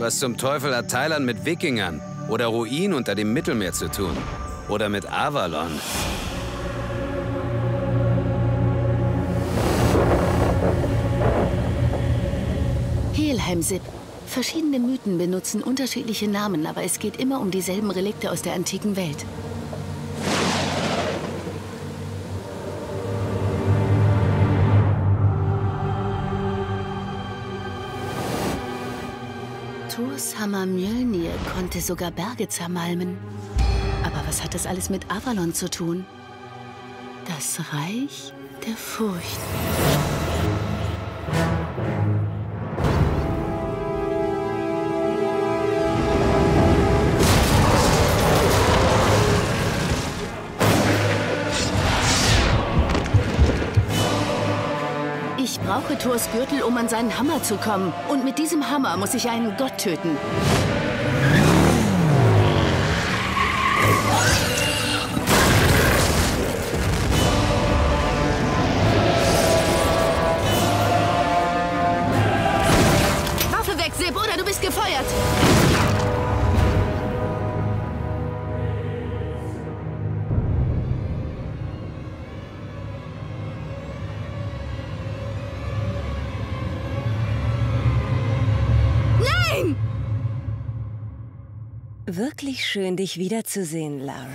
Was zum Teufel hat Thailand mit Wikingern oder Ruin unter dem Mittelmeer zu tun? Oder mit Avalon? Helheim-Sip. Verschiedene Mythen benutzen unterschiedliche Namen, aber es geht immer um dieselben Relikte aus der antiken Welt. Thors Hammer Mjölnir konnte sogar Berge zermalmen. Aber was hat das alles mit Avalon zu tun? Das Reich der Furcht. Ich brauche Thors Gürtel, um an seinen Hammer zu kommen. Und mit diesem Hammer muss ich einen Gott töten. Waffe weg, Sib, oder du bist gefeuert. Wirklich schön, dich wiederzusehen, Lara.